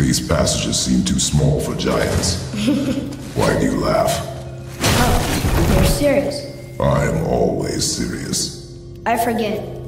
These passages seem too small for giants. Why do you laugh? Oh, you're serious. I am always serious. I forget.